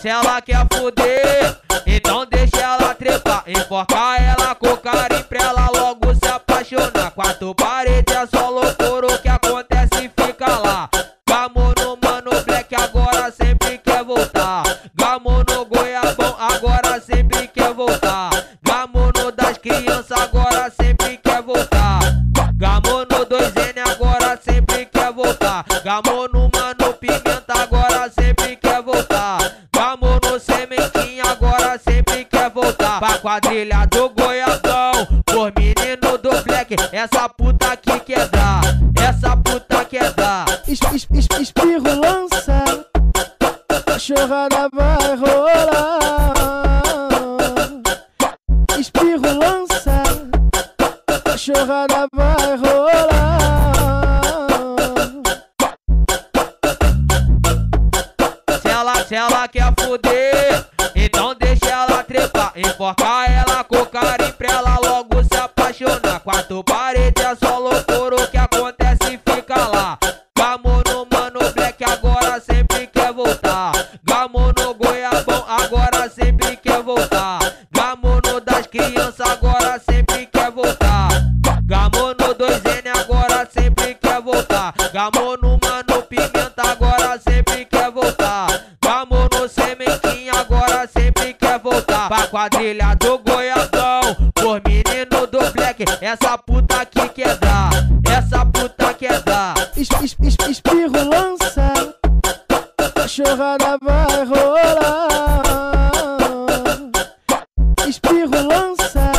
se ela quer fuder, então deixa ela trepar. Enforca ela com carinho pra ela logo se apaixonar. Quatro paredes é só loucura, o que acontece fica lá. Gamo no mano black, agora sempre quer voltar. Gamo no goiabão, agora sempre quer voltar. Gamo no das crianças, agora sempre quer voltar. Gamo no 2N, agora sempre quer voltar. Gamo no mano pimenta, agora quadrilha do goiabão, por menino do black, essa puta que quer dar. Essa puta quer dar. Es, es, es, espirro lança, chorada vai rolar. Espirro lança, chorada vai rolar. Se ela, se ela quer fuder, então trepar. Enforca ela com carinho pra ela logo se apaixonar. Quatro paredes é só loucura, o que acontece fica lá. Gamo no mano black, agora sempre quer voltar. Gamo no goiabão, agora sempre quer voltar. Gamo no das crianças, agora sempre quer voltar. Gamo no 2N, agora sempre quer voltar. Gamo no quadrilha do goiabão, por menino do black, essa puta que quer dar. Essa puta quer dar. Es, es, es, espirro lança, chorada vai rolar. Espirro lança,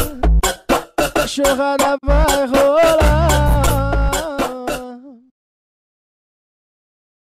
chorada vai rolar.